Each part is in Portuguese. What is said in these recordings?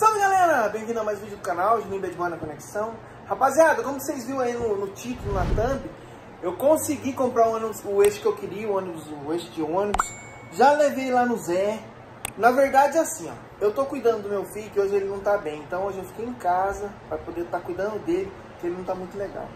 galera, bem-vindo a mais um vídeo do canal, Juninho Bedboy na Conexão. Rapaziada, como vocês viram aí no, no título, na thumb, eu consegui comprar o, ônibus, o eixo que eu queria, o, ônibus, o eixo de ônibus. Já levei lá no Zé. Na verdade, é assim, ó, eu tô cuidando do meu filho, que hoje ele não tá bem. Então hoje eu fiquei em casa para poder estar tá cuidando dele, que ele não tá muito legal.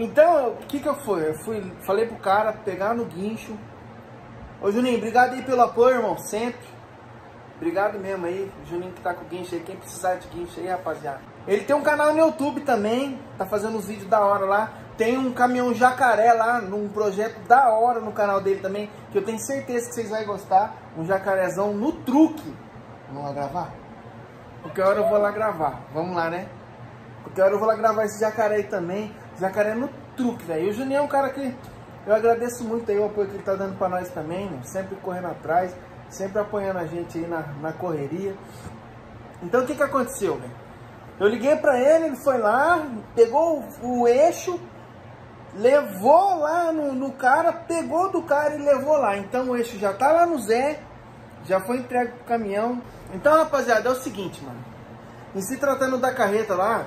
Então, o que que eu fui? Eu fui, falei pro cara pegar no guincho. Ô Juninho, obrigado aí pelo apoio, irmão, sempre. Obrigado mesmo aí, Juninho que tá com o guincho aí, quem precisar de guincho aí, rapaziada. Ele tem um canal no YouTube também, tá fazendo uns vídeos da hora lá. Tem um caminhão jacaré lá, num projeto da hora no canal dele também, que eu tenho certeza que vocês vão gostar. Um jacarezão no truque. Vamos lá gravar? Qualquer hora eu vou lá gravar. Vamos lá, né? Qualquer hora eu vou lá gravar esse jacaré aí também. Jacaré no truque, velho. E o Juninho é um cara que eu agradeço muito aí o apoio que ele tá dando pra nós também, mano. Sempre correndo atrás, sempre apoiando a gente aí na, na correria. Então o que que aconteceu, velho? Eu liguei pra ele, ele foi lá, pegou o, o eixo, levou lá no, no, cara, pegou do cara e levou lá. Então o eixo já tá lá no Zé, já foi entregue pro caminhão. Então, rapaziada, é o seguinte, mano. Em se tratando da carreta lá,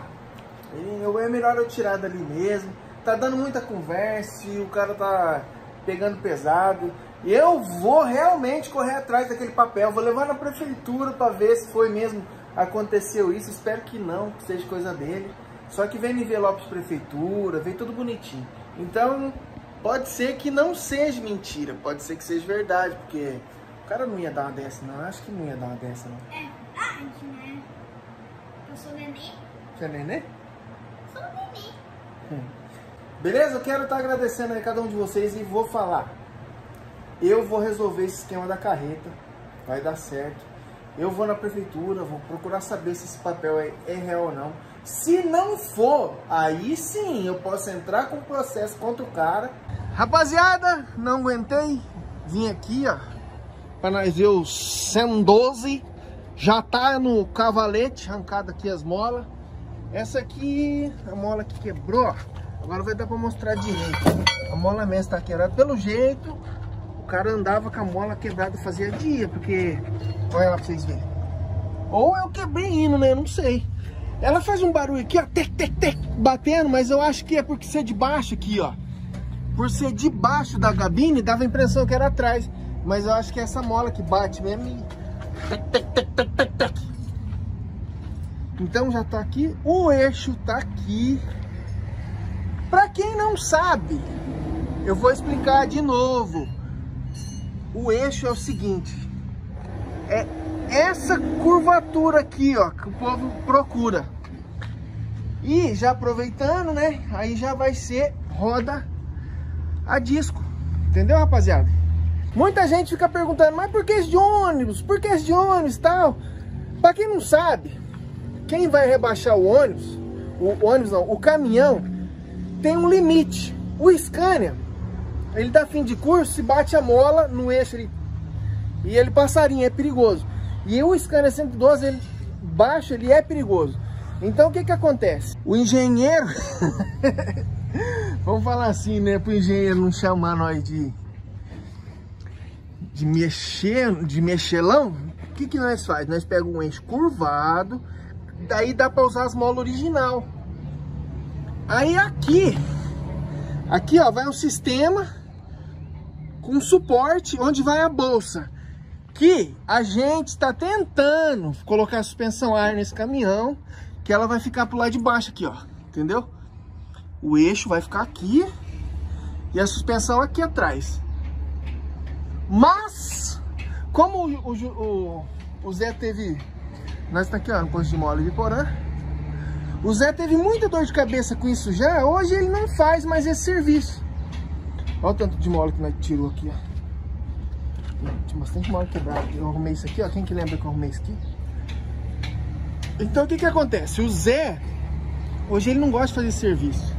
eu, é melhor eu tirar dali mesmo. Tá dando muita conversa e o cara tá pegando pesado. Eu vou realmente correr atrás daquele papel. Vou levar na prefeitura para ver se foi mesmo aconteceu isso. Espero que não, que seja coisa dele. Só que vem envelope de prefeitura, vem tudo bonitinho. Então, pode ser que não seja mentira, pode ser que seja verdade, porque o cara não ia dar uma dessa, não. Acho que não ia dar uma dessa, não. É verdade, né? Eu sou neném. Você é neném? Beleza? Eu quero estar agradecendo aí cada um de vocês e vou falar. Eu vou resolver esse esquema da carreta. Vai dar certo. Eu vou na prefeitura, vou procurar saber se esse papel é, é real ou não. Se não for, aí sim eu posso entrar com processo contra o cara. Rapaziada, não aguentei. Vim aqui, ó, para nós ver o 112. Já tá no cavalete, arrancado aqui as molas. Essa aqui, a mola que quebrou, agora vai dar para mostrar direito. A mola mesmo tá quebrada. Pelo jeito, o cara andava com a mola quebrada fazia dia, porque... Olha lá pra vocês verem. Ou eu quebrei indo, né? Não sei. Ela faz um barulho aqui, ó, tec, tec, tec, batendo, mas eu acho que é porque ser de baixo aqui, ó. Por ser de baixo da gabine, dava a impressão que era atrás. Mas eu acho que é essa mola que bate mesmo e... Tec, tec, tec, tec, tec. Então já tá aqui, o eixo tá aqui. Pra quem não sabe, eu vou explicar de novo. O eixo é o seguinte, é essa curvatura aqui, ó, que o povo procura. E já aproveitando, né, aí já vai ser roda a disco, entendeu, rapaziada? Muita gente fica perguntando, mas por que esse de ônibus? Por que esse de ônibus tal? Pra quem não sabe, quem vai rebaixar o ônibus, o ônibus não, o caminhão, tem um limite. O Scania, ele dá fim de curso, se bate a mola no eixo ele, e ele passarinho, é perigoso. E o Scania 112, ele baixo, ele é perigoso. Então o que que acontece? O engenheiro, vamos falar assim, né, para o engenheiro não chamar nós de de mexer, de mexelão, o que que nós faz? Nós pegamos um eixo curvado, daí dá para usar as molas original. Aí aqui, aqui ó, vai um sistema com suporte onde vai a bolsa. Que a gente está tentando colocar a suspensão ar nesse caminhão, que ela vai ficar pro lado de baixo aqui, ó, entendeu? O eixo vai ficar aqui e a suspensão aqui atrás. Mas, como o, o, o, o Zé teve nós está aqui, ó, no posto de mola de Porã. O Zé teve muita dor de cabeça com isso já. Hoje ele não faz mais esse serviço. Olha o tanto de mola que nós tirou aqui, ó. Tinha bastante mola quebrada. Eu arrumei isso aqui, ó. Quem que lembra que eu arrumei isso aqui? Então, o que que acontece? O Zé, hoje ele não gosta de fazer serviço.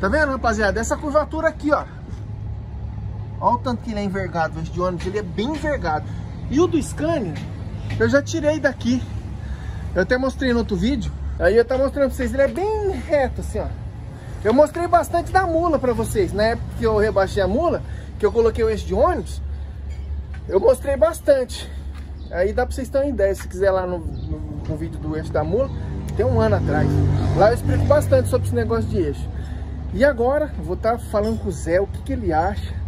Tá vendo, rapaziada? Essa curvatura aqui, ó. Olha o tanto que ele é envergado. Esse de ônibus, ele é bem envergado. E o do Scania, eu já tirei daqui. Eu até mostrei no outro vídeo. Aí eu tava mostrando pra vocês, ele é bem reto assim, ó. Eu mostrei bastante da mula pra vocês. Na época que eu rebaixei a mula, que eu coloquei o eixo de ônibus, eu mostrei bastante. Aí dá pra vocês terem uma ideia. Se quiser lá no, no, no vídeo do eixo da mula, tem um ano atrás. Lá eu explico bastante sobre esse negócio de eixo. E agora, vou estar tá falando com o Zé o que, que ele acha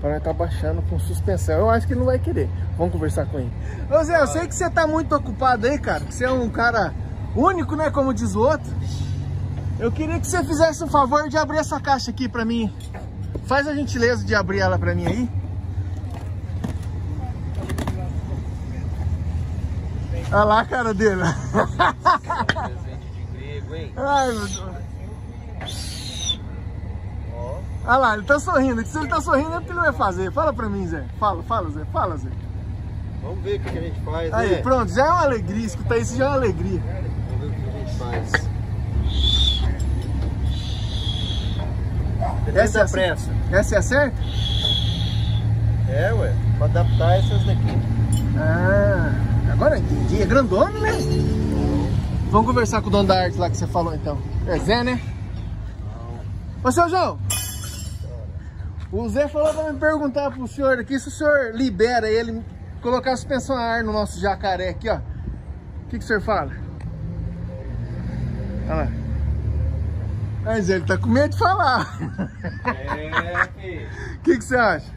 para estar tá baixando com suspensão. Eu acho que ele não vai querer. Vamos conversar com ele. Ô Zé, eu sei que você tá muito ocupado aí, cara. Que você é um cara único, né? Como diz o outro. Eu queria que você fizesse um favor de abrir essa caixa aqui pra mim. Faz a gentileza de abrir ela pra mim aí. Olha lá a cara dele. Presente de grego, hein? Ai, meu Deus. Olha lá, ele tá sorrindo. Se ele tá sorrindo é porque ele vai fazer. Fala pra mim, Zé. Fala, fala, Zé. Fala, Zé. Vamos ver o que a gente faz, Aí, né? pronto. Já é uma alegria. Escutar isso já é uma alegria. Vamos ver o que a gente faz. Essa é, a, pressa. essa é a certa? É, ué. Pra adaptar essas daqui. Ah, agora entendi. É grandona, né? Vamos conversar com o dono da arte lá que você falou, então. É Zé, né? Ô, seu João. O Zé falou pra me perguntar pro senhor aqui se o senhor libera ele colocar a suspensão a ar no nosso jacaré aqui, ó. O que, que o senhor fala? Olha lá. Mas ele tá com medo de falar. É, filho. O que, que você acha?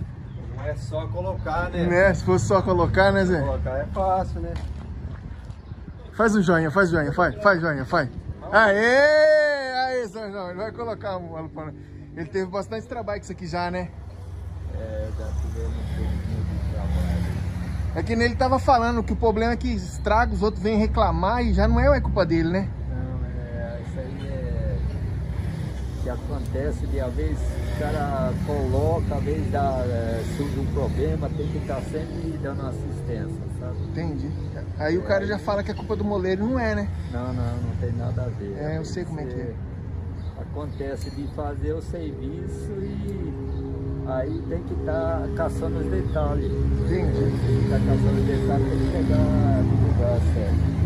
Não é só colocar, né? Né? Se fosse só colocar, né, Zé? Colocar é fácil, né? Faz um joinha, faz joinha, faz, faz joinha, faz. Aê! Aê, São João, ele vai colocar um alupano. Ele teve bastante trabalho com isso aqui já, né? É, já tivemos um pouquinho de trabalho. É que nele tava falando que o problema é que estraga, os outros vêm reclamar e já não é culpa dele, né? Não, é, isso aí é que acontece de vez o cara coloca, a vez dá, é, surge um problema, tem que estar sempre dando assistência, sabe? Entendi. Aí o cara já fala que é culpa do moleiro, não é, né? Não, não, não tem nada a ver. É, eu sei como é que é. Acontece de fazer o serviço e aí tem que estar caçando os detalhes. Entendi. Tem que estar caçando os detalhes para chegar no lugar certo.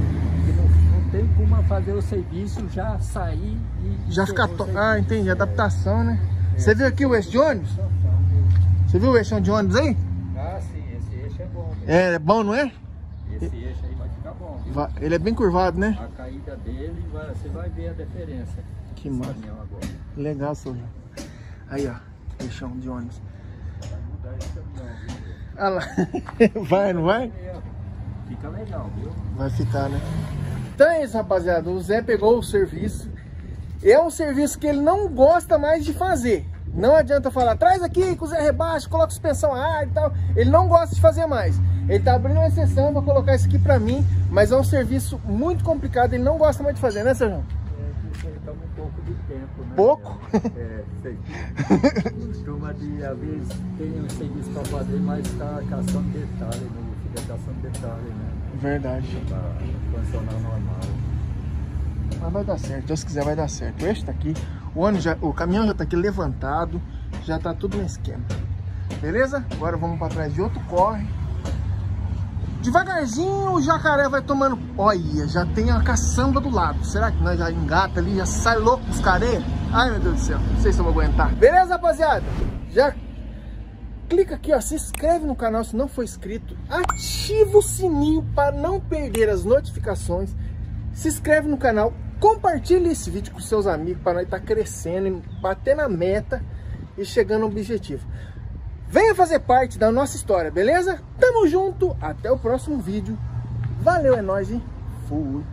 E não, não tem como fazer o serviço já sair e. Já ficar... To... Ah, entendi. Adaptação, né? É. Você viu aqui o eixo de ônibus? Você viu o eixo de ônibus aí? Ah, sim, esse eixo é bom. mesmo. É, é bom, não é? Esse eixo aí vai ficar bom. viu? Ele é bem curvado, né? A caída dele, você vai ver a diferença. Que massa. agora. Legal, João. Aí, ó. Eixão de ônibus. Vai mudar esse caminhão, viu? Olha lá. Vai, não vai? Fica legal, viu? Vai ficar, né? Então é isso, rapaziada. O Zé pegou o serviço. É um serviço que ele não gosta mais de fazer. Não adianta falar, traz aqui que o Zé rebaixa, coloca suspensão a ar e tal. Ele não gosta de fazer mais. Ele tá abrindo uma exceção pra colocar isso aqui pra mim, mas é um serviço muito complicado, ele não gosta mais de fazer, né, Sérgio? É um pouco de tempo, né? Pouco? É, sei. Costuma de, às vezes, tem um serviço para fazer, mas está caçando detalhe, não fica caçando detalhe, né? Verdade. Para funcionar normal. Mas vai dar certo, Deus quiser vai dar certo. O eixo tá aqui, o, ônibus já, o caminhão já tá aqui levantado, já tá tudo no esquema. Beleza? Agora vamos para trás de outro corre. Devagarzinho o jacaré vai tomando... Olha, já tem a caçamba do lado. Será que nós já engata ali, já sai louco dos careiros? Ai, meu Deus do céu, não sei se eu vou aguentar. Beleza, rapaziada? Já clica aqui, ó, se inscreve no canal se não for inscrito. Ativa o sininho para não perder as notificações. Se inscreve no canal, compartilhe esse vídeo com seus amigos para nós estar crescendo, batendo a meta e chegando ao objetivo. Venha fazer parte da nossa história, beleza? Tamo junto, até o próximo vídeo. Valeu, é nóis e fui!